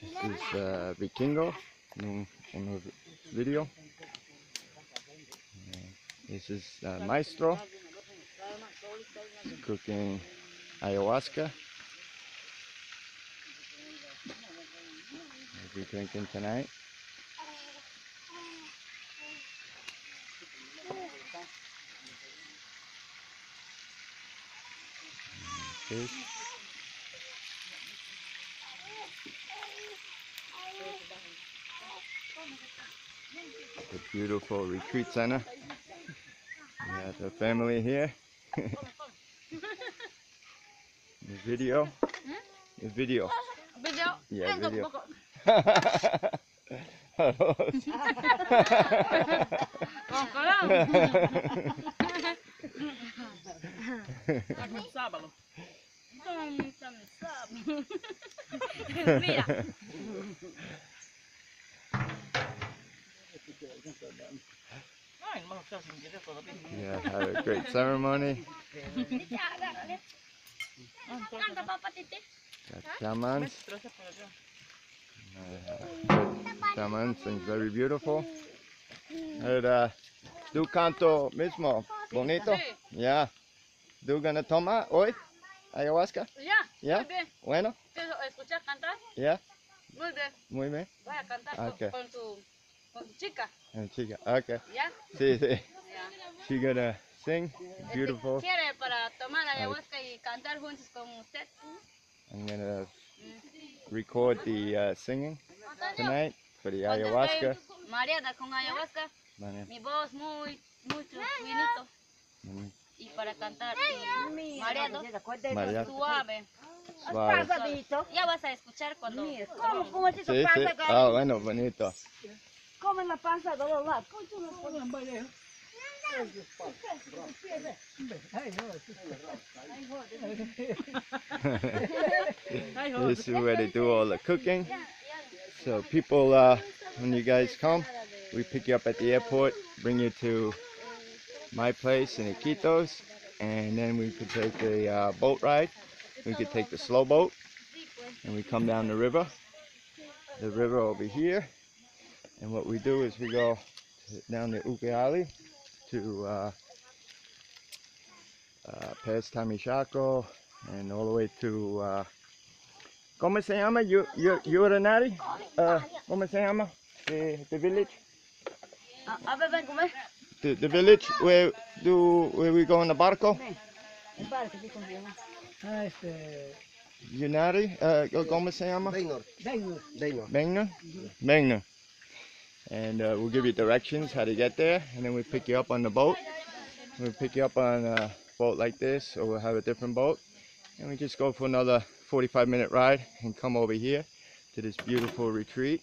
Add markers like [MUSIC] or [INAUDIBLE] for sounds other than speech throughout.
This is uh, Vikingo nung unang video. Uh, This is uh, Maestro He's cooking ayahuasca. We'll be drinking tonight. Fish. Beautiful retreat center. We have a family here. [LAUGHS] the video. The video. Video. Yeah, Enggak, video. pokok. [LAUGHS] [LAUGHS] yeah, had a great [LAUGHS] ceremony. Anda papa titik. Got shamans. Terus apa lagi? Uh, shamans and very beautiful. And, uh, do canto mismo. Bonito. Yeah. Do gonna toma hoy? Ayahuasca? Ya. Yeah. Bueno. ¿Quieres escuchar cantar? Yeah. Muy bien. Muy bien. Voy a cantar Okay. con, con tu con chica. And chica. Okay. ¿Ya? Sí, sí. Ya. She gonna sing. Este, Beautiful. ¿Quiere para tomar ayahuasca y cantar juntos con usted? I'm gonna record the uh, singing tonight for the ayahuasca. Mareada con ayahuasca, mi voz muy, mucho finito. Mm, Y para cantar, mareado, María. suave. Suave. Ya vas a escuchar cuando... ¿Cómo, cómo te Sí, sí. pasa, Ah, bueno, bonito. ¿Cómo la panza de los lados? ¿Cómo tú no pones? this is where they do all the cooking. So people, uh, when you guys come, we pick you up at the airport, bring you to my place in Iquitos, and then we could take the uh, boat ride. We could take the slow boat, and we come down the river. The river over here, and what we do is we go to, down the Ucayali to uh, uh, past Tamshiyacu and all the way to uh, ¿Cómo se llama? You you Uranari? Uh, ¿Cómo se llama? The, the village? A ver, ven. The, the village where do where we go in the barco? Ah, este. Unari? Uh, ¿Cómo se llama? Dainor. Dainor. Dainor. Mengna? And uh, we'll give you directions how to get there, and then we pick you up on the boat. We'll pick you up on a boat like this, or we'll have a different boat, and we just go for another 45 minute ride and come over here to this beautiful retreat.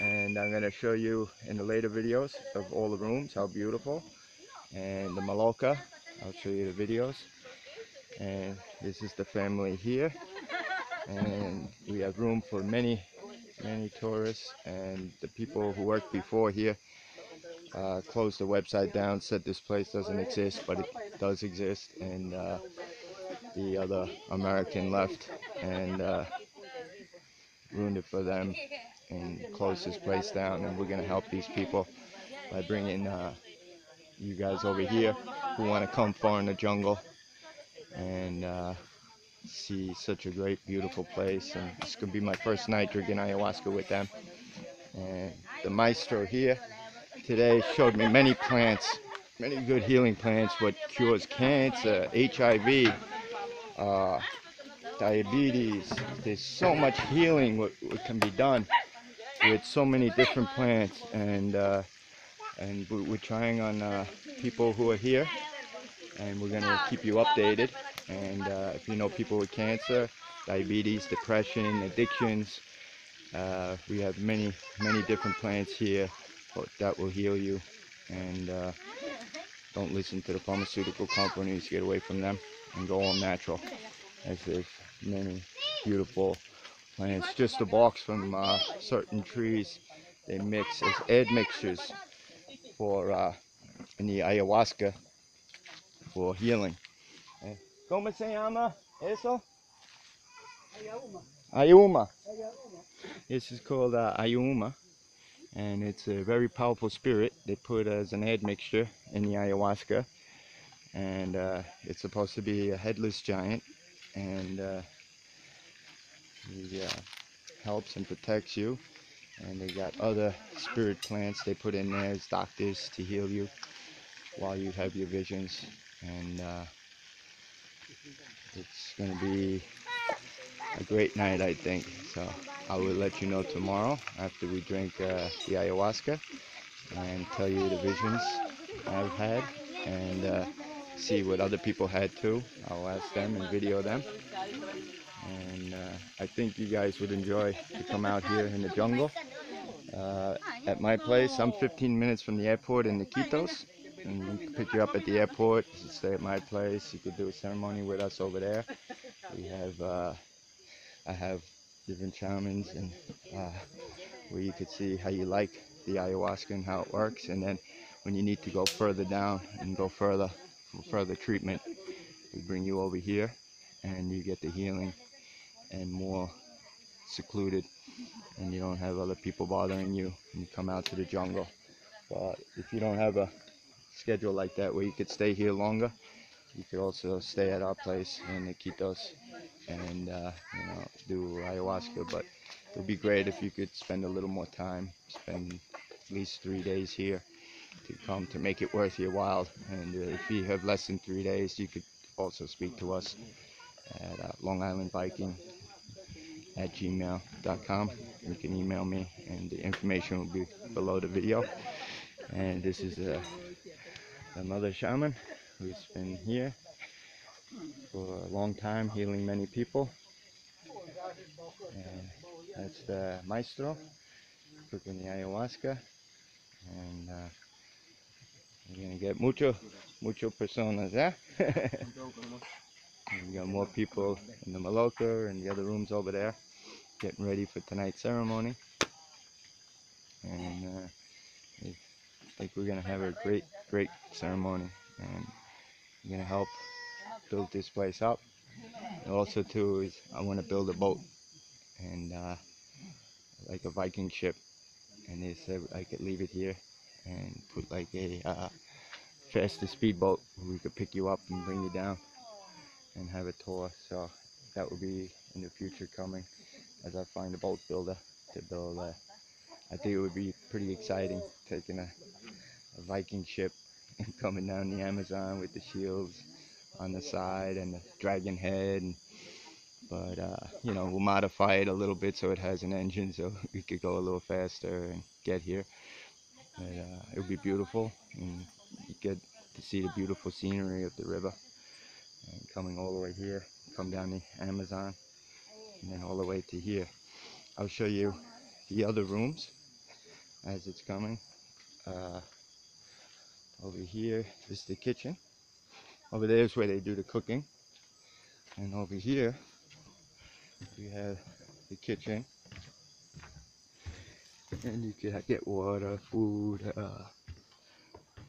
And I'm gonna show you in the later videos of all the rooms how beautiful, and the Maloka. I'll show you the videos. And this is the family here, and we have room for many many tourists and the people who worked before here uh, closed the website down said this place doesn't exist but it does exist and uh, the other American left and uh, ruined it for them and closed this place down and we're gonna help these people by bringing uh, you guys over here who want to come far in the jungle and uh, see such a great, beautiful place. And it's gonna be my first night drinking ayahuasca with them. And the maestro here today showed me many plants, many good healing plants, what cures cancer, HIV, uh, diabetes. There's so much healing what, what can be done with so many different plants. And uh, and we- we're trying on uh, people who are here, and we're gonna keep you updated. And uh, if you know people with cancer, diabetes, depression, addictions, uh, we have many, many different plants here that will heal you. And uh, don't listen to the pharmaceutical companies. Get away from them and go all natural. As there's many beautiful plants. Just the barks from uh, certain trees they mix as add mixtures for uh, in the ayahuasca for healing. ¿Cómo se llama eso? Ayahuma. This is called uh, Ayahuma, and it's a very powerful spirit. They put as an admixture in the ayahuasca, and uh, it's supposed to be a headless giant, and uh, he uh, helps and protects you. And they got other spirit plants they put in there as doctors to heal you while you have your visions, and uh, it's gonna be a great night, I think. So I will let you know tomorrow after we drink uh, the ayahuasca and tell you the visions I've had and uh, see what other people had too. I'll ask them and video them. And uh, I think you guys would enjoy to come out here in the jungle. Uh, at my place, I'm 15 minutes from the airport in Iquitos. And pick you up at the airport. You stay at my place. You could do a ceremony with us over there. We have uh, I have different shamans and uh, where you could see how you like the ayahuasca and how it works. And then when you need to go further down and go further for further treatment, we bring you over here and you get the healing and more secluded and you don't have other people bothering you and you come out to the jungle. But if you don't have a schedule like that where you could stay here longer, you could also stay at our place in Iquitos and uh, you know do ayahuasca. But it would be great if you could spend a little more time, spend at least three days here to come to make it worth your while. And uh, if you have less than three days, you could also speak to us at uh, Long Island Viking at gmail.com. You can email me, and the information will be below the video. And this is uh, another shaman who's been here for a long time, healing many people. And that's the maestro cooking the ayahuasca, and uh, we're gonna get mucho, mucho personas. And [LAUGHS] we got more people in the Maloka and the other rooms over there, getting ready for tonight's ceremony. And uh, Think we're gonna have a great, great ceremony, and I'm gonna help build this place up. And also, too, is I want to build a boat, and uh, like a Viking ship, and they said I could leave it here and put like a uh, faster speedboat where we could pick you up and bring you down and have a tour. So that will be in the future coming as I find a boat builder to build. A, I think it would be pretty exciting taking a, a Viking ship [LAUGHS] and coming down the Amazon with the shields on the side and the dragon head. And, but uh, you know, we'll modify it a little bit so it has an engine, so [LAUGHS] we could go a little faster and get here. But, uh, it would be beautiful, and you get to see the beautiful scenery of the river. And coming all the way here, come down the Amazon, and then all the way to here. I'll show you the other rooms as it's coming. Uh, over here is the kitchen. Over there is where they do the cooking. And over here, we have the kitchen. And you can get water, food. Uh,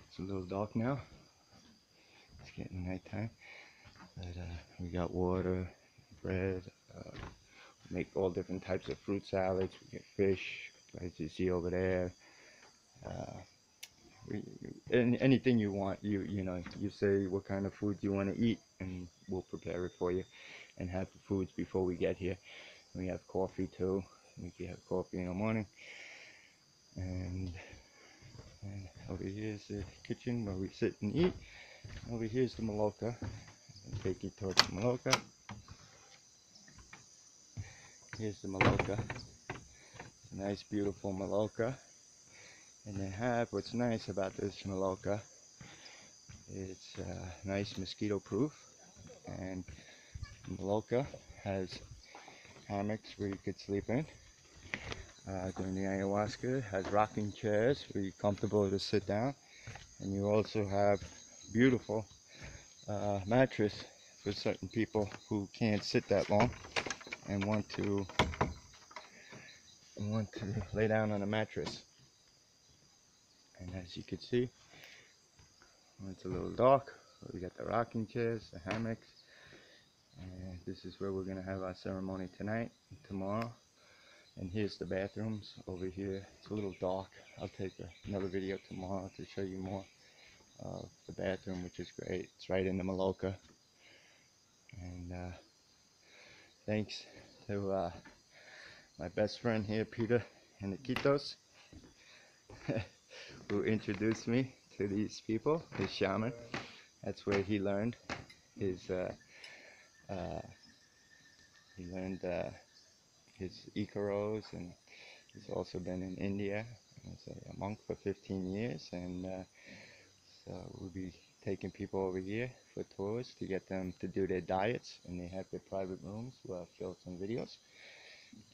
it's a little dark now. It's getting nighttime. But uh, we got water, bread. Uh, make all different types of fruit salads. We get fish, as you see over there. Uh, anything you want, you you know, you say what kind of food you want to eat, and we'll prepare it for you, and have the foods before we get here. We have coffee too. We can have coffee in the morning, and and over here is the kitchen where we sit and eat. Over here is the Maloka. Take you towards the Maloka. Here's the Maloka. Nice, beautiful Maloka. And they have what's nice about this Maloka. It's uh, nice mosquito proof. And Maloka has hammocks where you could sleep in. Uh, during the ayahuasca, it has rocking chairs where you're comfortable to sit down. And you also have beautiful uh, mattress for certain people who can't sit that long and want to want to lay down on a mattress. And as you can see, it's a little dark, we got the rocking chairs, the hammocks, and this is where we're gonna have our ceremony tonight and tomorrow. And here's the bathrooms over here. It's a little dark. I'll take another video tomorrow to show you more of the bathroom, which is great. It's right in the Maloka. And uh, thanks to uh, my best friend here, Peter Aniquitos, [LAUGHS] who introduced me to these people, his shaman. That's where he learned his, uh, uh, he learned uh, his Icaros and he's also been in India as a monk for 15 years and uh, so we'll be taking people over here for tours to get them to do their diets and they have their private rooms. We'll film some videos.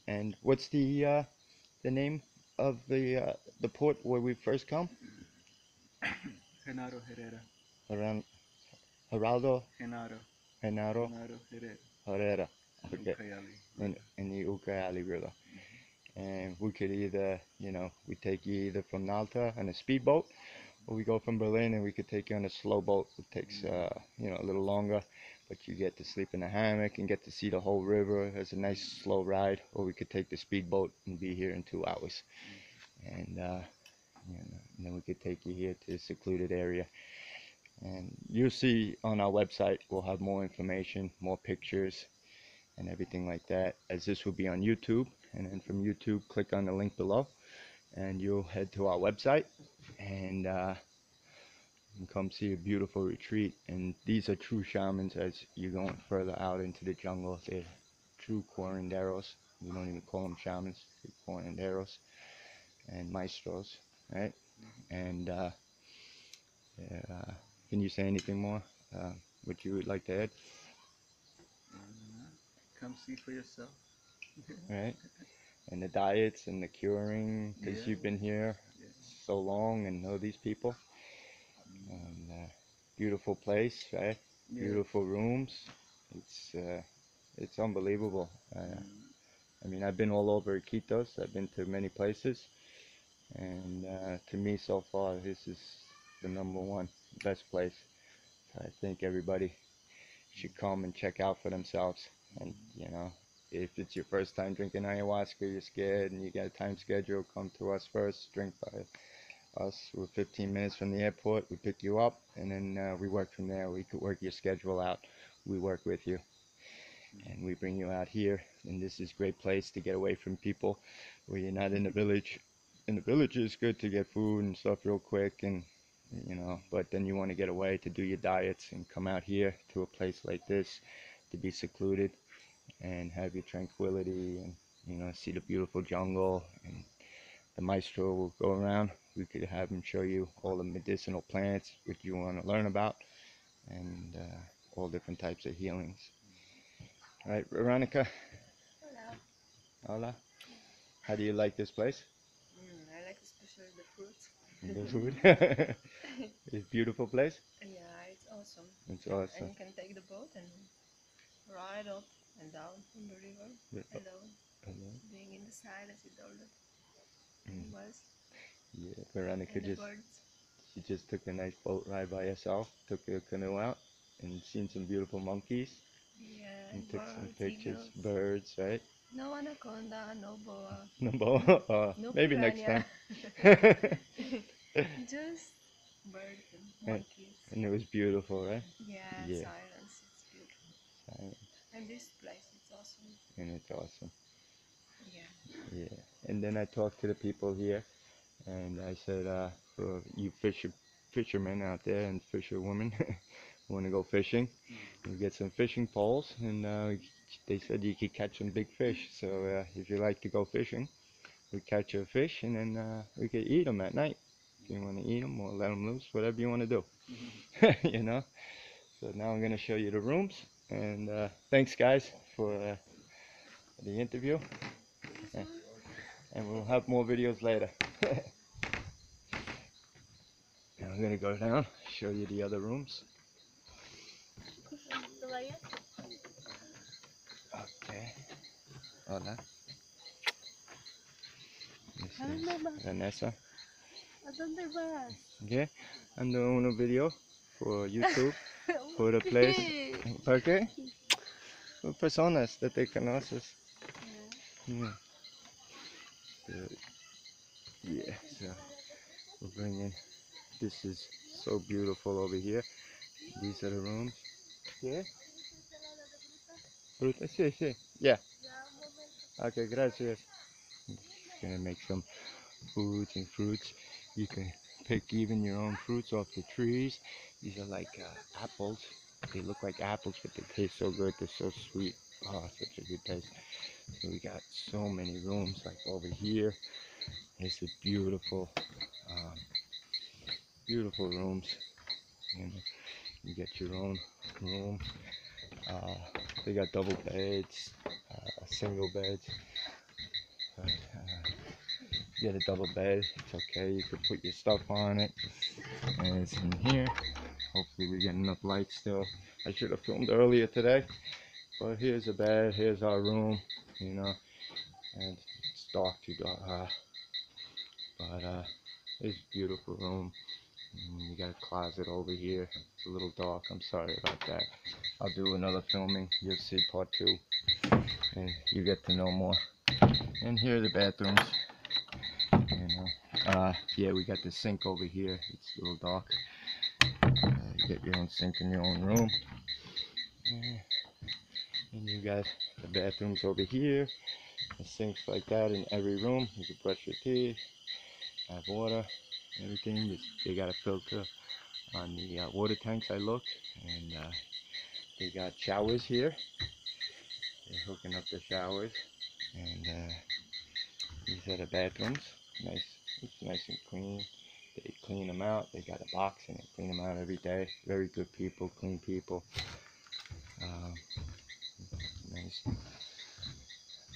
And what's the uh, the name of the uh, the port where we first come? [COUGHS] Genaro Herrera. Around Geraldo Genaro. Genaro Genaro Herrera. Herrera. Okay. Ucayali. in, in the Ucayali River. And we could either, you know, we take you either from Nauta on a speedboat, or we go from Berlin and we could take you on a slow boat. It takes, uh, you know, a little longer, but you get to sleep in a hammock and get to see the whole river. It's a nice slow ride. Or we could take the speedboat and be here in two hours. And, uh, and then we could take you here to a secluded area. And you'll see on our website, we'll have more information, more pictures, and everything like that as this will be on YouTube and then from YouTube click on the link below and you'll head to our website and uh, can come see a beautiful retreat and these are true shamans as you're going further out into the jungle they're true curanderos we don't even call them shamans they're curanderos and maestros right and uh, yeah, uh, can you say anything more uh, what you would like to add Uh, come see for yourself. [LAUGHS] right? And the diets and the curing, because Yeah. you've been here Yeah. so long and know these people. And uh, beautiful place, right? Yeah. Beautiful rooms. It's uh, it's unbelievable. Uh, I mean, I've been all over Iquitos. I've been to many places, and uh, to me, so far, this is the number one best place. I think everybody should come and check out for themselves. And you know, if it's your first time drinking ayahuasca, you're scared, and you got a time schedule, come to us first. Drink by us. We're 15 minutes from the airport. We pick you up, and then uh, we work from there. We could work your schedule out. We work with you, and we bring you out here. And this is a great place to get away from people, where you're not in the village. In the village is good to get food and stuff real quick, and you know. But then you want to get away to do your diets and come out here to a place like this to be secluded and have your tranquility and you know see the beautiful jungle and the maestro will go around we could have him show you all the medicinal plants which you want to learn about and uh, all different types of healings all right veronica Hello. hola how do you like this place Mm, I like especially the fruits. the [LAUGHS] food [LAUGHS] it's a beautiful place Yeah, it's awesome. it's awesome. And you can take the boat and ride up and down in the river Yeah. alone, being in the silence with all the Mm. animals yeah veronica just. She just took a nice boat ride by herself, took her canoe out, and seen some beautiful monkeys, Yeah, and took some pictures, eagles. birds, right? No anaconda, no boa, [LAUGHS] No, bo- uh, no maybe next time. [LAUGHS] Just birds [LAUGHS] and monkeys. and it was beautiful, right? Yeah, Yeah. silence. It's beautiful. Silent, And this place, it's awesome. And it's awesome. Yeah. Yeah. And then I talked to the people here, and I said, uh, for you fisher fishermen out there and fisherwomen [LAUGHS] want to go fishing, we get some fishing poles, and uh, they said you could catch some big fish. So uh, if you like to go fishing, we catch a fish, and then uh, we could eat them at night. If you want to eat them or let them loose, whatever you want to do. [LAUGHS] you know. So now I'm gonna show you the rooms, and uh, thanks guys for uh, the interview and we'll have more videos later. Now I'm gonna go down, show you the other rooms. Okay. Hola. This is Vanessa. Okay. I'm doing a video for YouTube [LAUGHS] for the place. ¿Por qué? For personas that they conoces. Yeah. Good. Yeah, so we're bringing, this is so beautiful over here. These are the rooms. Yeah? Fruta, sí. Yeah. Okay, gracias. Gonna make some foods and fruits. You can pick even your own fruits off the trees. These are like uh, apples. They look like apples, but they taste so good. They're so sweet. Oh, such a good taste. So we got so many rooms. Like over here, it's a beautiful, um, beautiful rooms. You get your own room. Uh, they got double beds, uh, single beds. But, uh, you get a double bed, it's okay. You could put your stuff on it. And it's in here. Hopefully we get enough light still. I should have filmed earlier today. But here's a bed, here's our room, you know. And it's dark too dark. But uh, it's a beautiful room. And you got a closet over here. It's a little dark. I'm sorry about that. I'll do another filming. You'll see part two. And you get to know more. And here are the bathrooms. Uh, yeah, we got the sink over here. It's a little dark. Uh, you get your own sink in your own room. And you got the bathrooms over here. The sinks like that in every room. You can brush your teeth, have water, everything. They got a filter on the uh, water tanks I looked. And uh, they got showers here. They're hooking up the showers. And uh, these are the bathrooms. Nice, it's nice and clean. They clean them out. They got a box and they clean them out every day. Very good people, clean people. Um, nice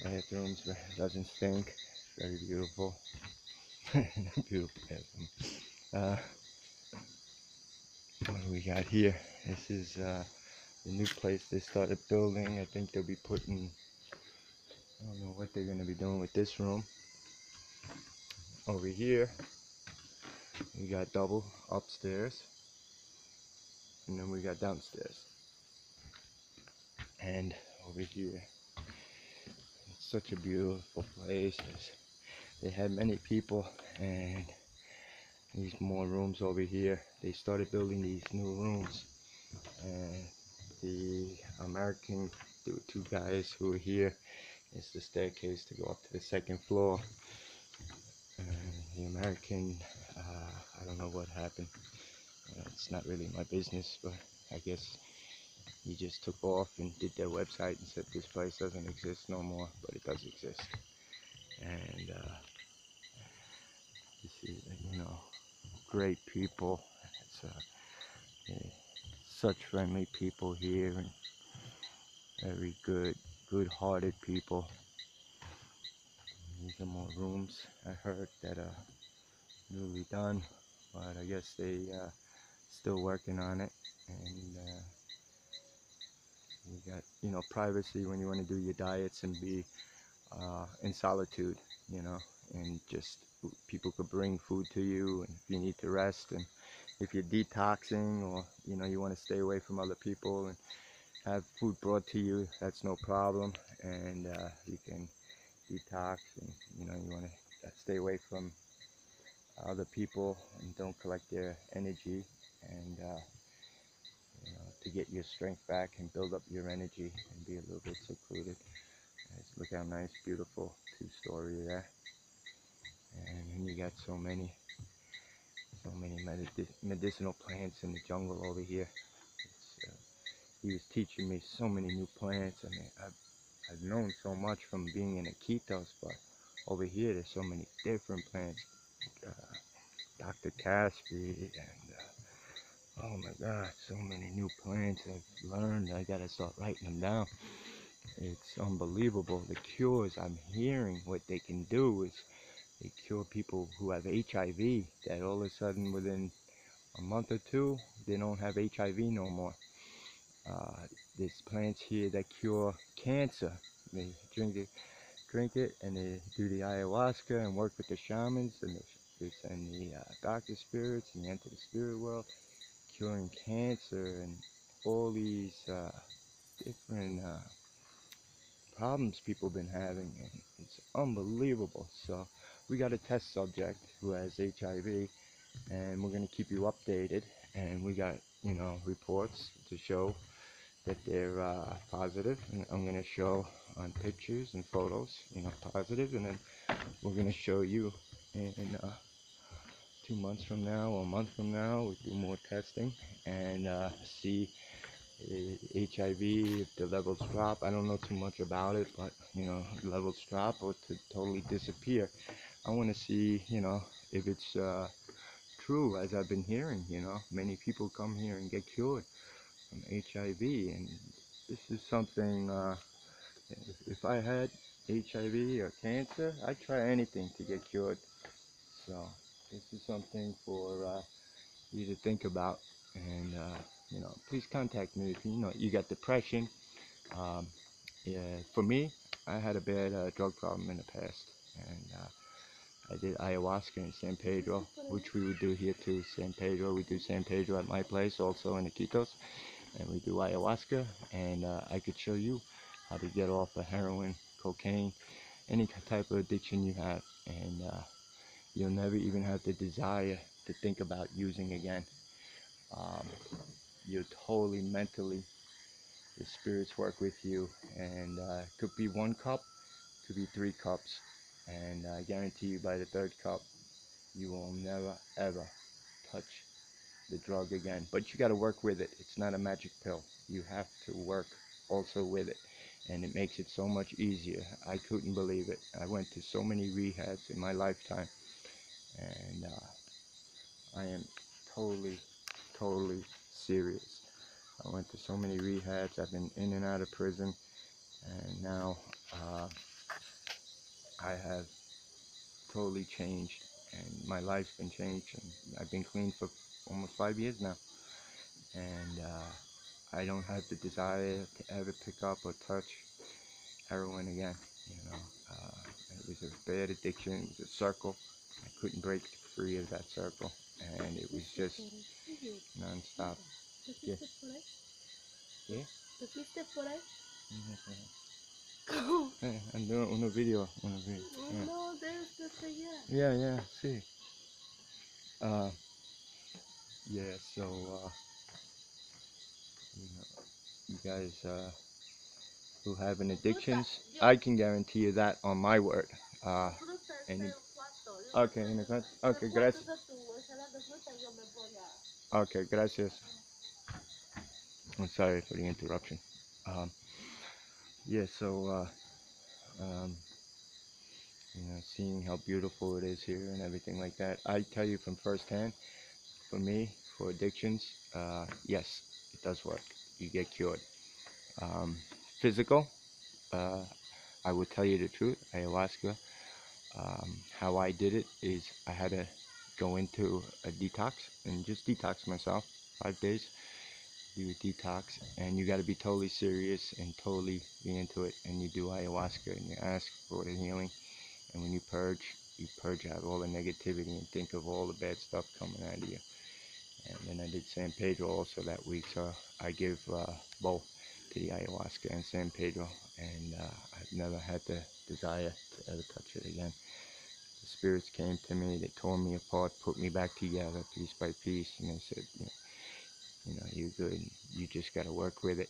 bathrooms. Doesn't stink. Very beautiful. [LAUGHS] beautiful. Uh, what do we got here? This is uh, the new place they started building. I think they'll be putting. I don't know what they're gonna be doing with this room. Over here, we got double upstairs, and then we got downstairs. And over here, it's such a beautiful place. They had many people, and these more rooms over here. They started building these new rooms, and the American, were two guys who were here. It's the staircase to go up to the second floor. And the American, uh, I don't know what happened. Uh, it's not really my business, but I guess he just took off and did their website and said this place doesn't exist no more, but it does exist. And uh, this is, you know, great people. It's uh, eh, such friendly people here and very good, good-hearted people. These are more rooms. I heard that are newly done, but I guess they uh, still working on it. And uh, you got you know privacy when you want to do your diets and be uh, in solitude, you know, and just people could bring food to you, and if you need to rest, and if you're detoxing or you know you want to stay away from other people and have food brought to you, that's no problem, and uh, you can detox and you know you want to stay away from other people and don't collect their energy and uh, you know to get your strength back and build up your energy and be a little bit secluded. Look how nice, beautiful two-story there, and then you got so many, so many medi- medicinal plants in the jungle over here. Uh, he was teaching me so many new plants. I mean, I've I've known so much from being in Iquitos, but over here there's so many different plants. Uh, Dr. Caspi and uh, oh my God, so many new plants I've learned. I gotta start writing them down. It's unbelievable the cures I'm hearing. What they can do is they cure people who have HIV. That all of a sudden within a month or two they don't have HIV no more. Uh, there's plants here that cure cancer. They drink it, drink it, and they do the ayahuasca and work with the shamans and the, send the uh, doctor spirits and enter the spirit world, curing cancer and all these uh, different uh, problems people have been having, and it's unbelievable. So we got a test subject who has HIV, and we're gonna keep you updated. And we got you know reports to show that they're uh, positive, and I'm gonna show on pictures and photos, you know, positive, and then we're gonna show you in uh, two months from now or a month from now. We do more testing and uh, see HIV if the levels drop. I don't know too much about it, but you know, levels drop or to totally disappear. I want to see, you know, if it's uh, true as I've been hearing. You know, many people come here and get cured from HIV, and this is something. Uh, if, I had HIV or cancer, I'd try anything to get cured. So this is something for uh, you to think about, and uh, you know, please contact me if you know you got depression. Um, yeah, for me, I had a bad uh, drug problem in the past, and uh, I did ayahuasca in San Pedro, which we would do here too. San Pedro, we do San Pedro at my place, also in Iquitos, and we do ayahuasca, and uh, I could show you how to get off of heroin, cocaine, any type of addiction you have, and uh, you'll never even have the desire to think about using again. Um, you're totally mentally, the spirits work with you, and uh, could be one cup, could be three cups, and I guarantee you by the third cup, you will never ever touch the drug again. But you got to work with it. It's not a magic pill. You have to work also with it and it makes it so much easier. I couldn't believe it. I went to so many rehabs in my lifetime, and uh, I am totally, totally serious. I went to so many rehabs. I've been in and out of prison, and now uh, I have totally changed, and my life's been changed. And I've been clean for almost five years now, and. Uh, I don't have the desire to ever pick up or touch heroin again. You know, uh, it was a bad addiction. It was a circle. I couldn't break free of that circle, and it was just nonstop. Yeah. Yeah. ¿Te fuiste por ahí? Eh, ando uno video, uno video. Yeah. No, desde hasta allá. Yeah, yeah, see. Uh, yeah, so, uh, you know, you guys, uh, who have an addictions, I can guarantee you that on my word. Uh, Fruta And este you- cuarto. Yo- okay, in the front. Okay, gracias. tú haces tu ensalada de fruta y yo me voy a- Okay, gracias. I'm sorry for the interruption. Um, yeah, so, uh, um, you know, seeing how beautiful it is here and everything like that, I tell you from firsthand, for me, for addictions, uh, yes, it does work. You get cured. Um, physical, uh, I will tell you the truth, ayahuasca, um, how I did it is I had to go into a detox and just detox myself five days. Do a detox and you got to be totally serious and totally be into it and you do ayahuasca and you ask for the healing. And when you purge you purge out all the negativity and think of all the bad stuff coming out of you. And then i did san pedro also that week so i give uh, both to the ayahuasca and san pedro. And uh, i've never had the desire to ever touch it again the spirits came to me, they tore me apart, put me back together piece by piece, and they said, you know, you know you're good, you just got to work with it.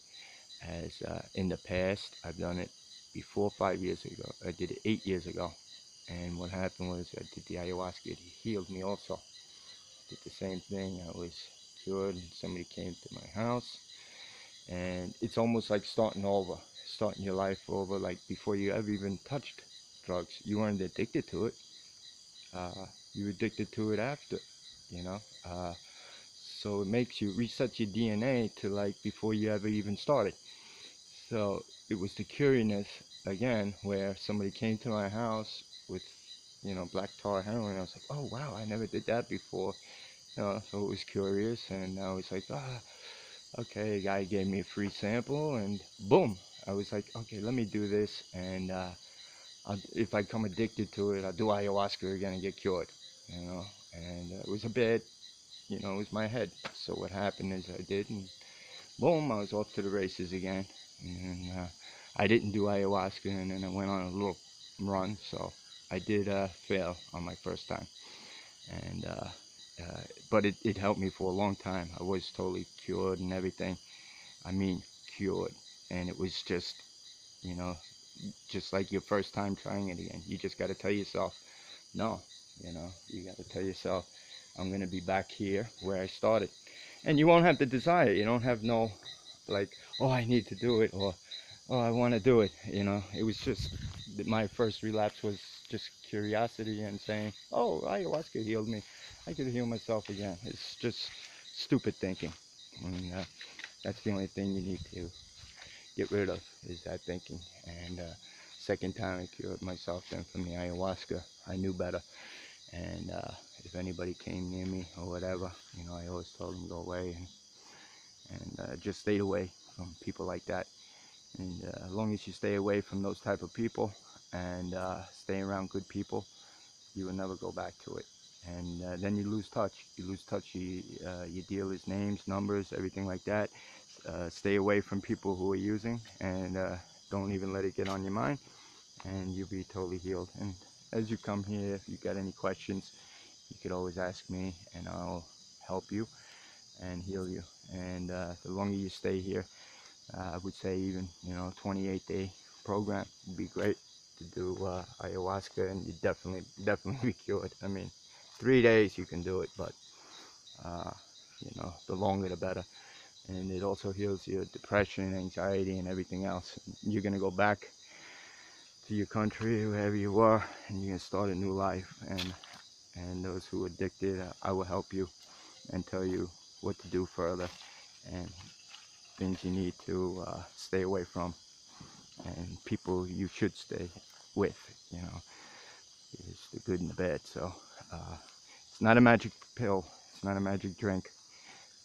As uh, in the past, I've done it before five years ago. I did it eight years ago, and what happened was I did the ayahuasca. It healed me also. Did the same thing. I was cured, and somebody came to my house, and it's almost like starting over, starting your life over, like before you ever even touched drugs. You weren't addicted to it uh, you're addicted to it after, you know. Uh, so it makes you reset your DNA to like before you ever even started. So it was the curious again where somebody came to my house with, you know, black tar heroin. I was like, oh wow, I never did that before. You know, so it was curious, and I was like, ah, okay. A guy gave me a free sample, and boom, I was like, okay, let me do this, and uh, if I come addicted to it, I'll do ayahuasca again and get cured, you know. And it was a bit, you know, it was my head. So what happened is I did, and boom, I was off to the races again. And uh, I didn't do ayahuasca, and then I went on a little run. So I did uh, fail on my first time, and uh, uh, but it, it helped me for a long time. I was totally cured and everything. I mean, cured, and it was just, you know, just like your first time trying it again. You just got to tell yourself, no, you know, you got to tell yourself, I'm gonna be back here where I started, and you won't have the desire. You don't have no, like, oh, I need to do it or oh, I want to do it. You know, it was just my first relapse was just curiosity and saying, oh, ayahuasca healed me. I could heal myself again. It's just stupid thinking. And uh, that's the only thing you need to get rid of is that thinking. And uh, second time I cured myself then from the ayahuasca, I knew better. And uh, if anybody came near me or whatever, you know, I always told them go away and, and uh, just stayed away from people like that and uh, as long as you stay away from those type of people and uh, stay around good people you will never go back to it and uh, then you lose touch you lose touch you you deal his names numbers everything like that uh, stay away from people who are using and uh, don't even let it get on your mind and you'll be totally healed. And as you come here if you got any questions you could always ask me and I'll help you and heal you. And the longer you stay here uh, I would say even you know 28 day program would be great to do uh, ayahuasca and you definitely definitely [LAUGHS] be cured. I mean three days you can do it but uh, you know the longer the better and it also heals your depression anxiety and everything else. You're gonna go back to your country wherever you are and you're gonna start a new life. And and those who are addicted I will help you and tell you what to do further and things you need to uh, stay away from and people you should stay with you know it's the good and the bad. So uh, it's not a magic pill. It's not a magic drink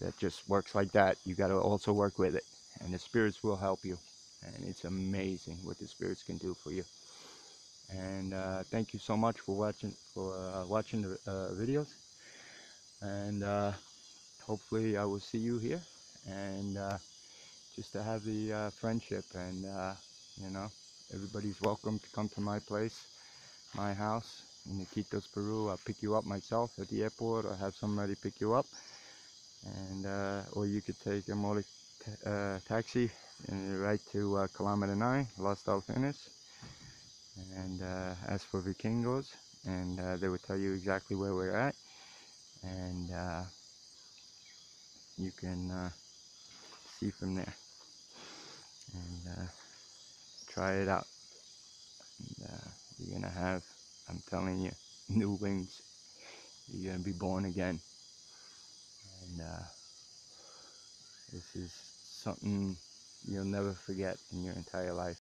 that just works like that you got to also work with it and the spirits will help you and it's amazing what the spirits can do for you. And uh, thank you so much for watching for uh, watching the uh, videos and uh, hopefully I will see you here and uh, just to have the uh, friendship and you know everybody's welcome to come to my place my house in Iquitos Peru. I'll pick you up myself at the airport or have somebody pick you up and uh, or you could take a motor uh, taxi and right to uh, kilometer 9 Los Delfines and uh, ask for Vikingos and they will tell you exactly where we're at. And you can see from there. And uh, try it out. And, uh, you're gonna have I'm telling you [LAUGHS] new wings. You're gonna be born again and uh, this is something you'll never forget in your entire life